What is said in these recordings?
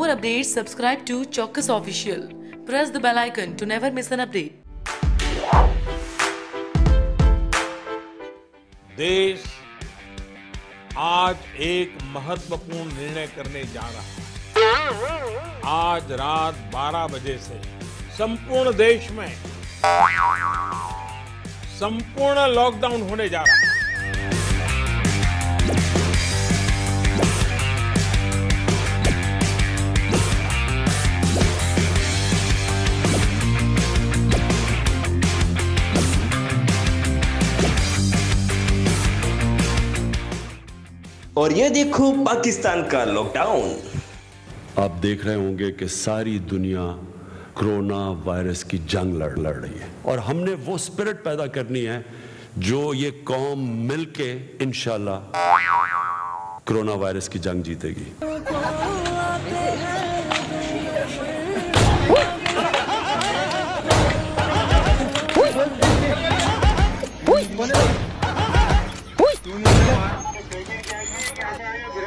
more updates, subscribe to Chocus Official. Press the bell icon to never miss an update. देश आज एक महत्वपूर्ण निर्णय करने जा रहा है आज रात 12 बजे से संपूर्ण देश में संपूर्ण लॉकडाउन होने जा रहा है और ये देखो पाकिस्तान का लॉकडाउन आप देख रहे होंगे कि सारी दुनिया कोरोना वायरस की जंग लड़ लड़ रही है। और हमने वो स्पिरिट पैदा करनी है जो ये कौम मिलके इंशाल्लाह कोरोना वायरस की जंग जीतेगी।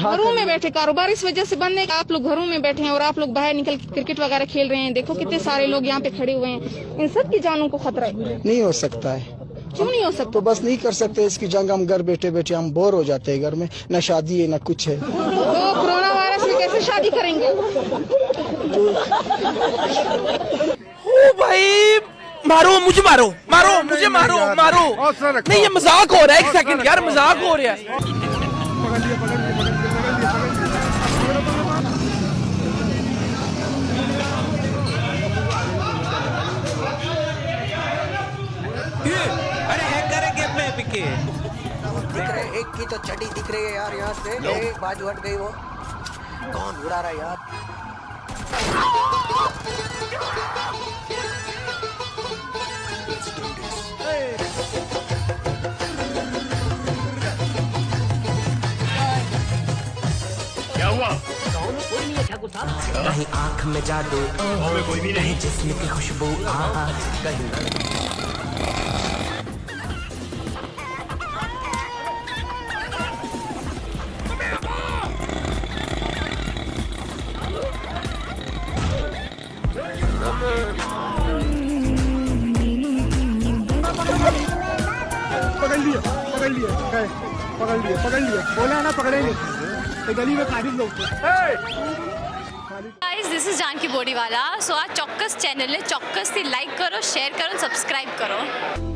घरों में बैठे कारोबार इस वजह से बंद है आप लोग घरों में बैठे हैं और आप लोग बाहर निकल के क्रिकेट वगैरह खेल रहे हैं। देखो कितने सारे लोग यहाँ पे खड़े हुए हैं। इन सब की जानों को खतरा है। नहीं हो सकता है। क्यों नहीं हो सकता? तो बस नहीं कर सकते इसकी जंग हम घर बैठे बैठे हम बोर हो जाते हैं घर में। न शादी है न कुछ है। तो कोरोना वायरस में कैसे शादी करेंगे? ओ भाई मारो मुझे मारो मारो मुझे मारो मारो। नहीं ये मज़ाक हो रहा है एक सेकंड यार मज़ाक हो रहा है। अरे हैक करेंगे अपने पिके दिख रहे एक की तो चटी दिख रही है यार यहाँ से। एक बाजू हट गई वो। कौन उड़ा रहा है यार? कहीं आँख में जादू। कहीं जिस्म की खुशबू। कहीं पकड़ लिया पकड़ लिया पकड़ लिया पकड़ लिया। बोला ना पकड़ेंगे। तो गली में खारिज लोग guys this is Janaki Bodiwala so आज चौक्स चैनल ने चौक्स से लाइक करो शेयर करो सब्सक्राइब करो।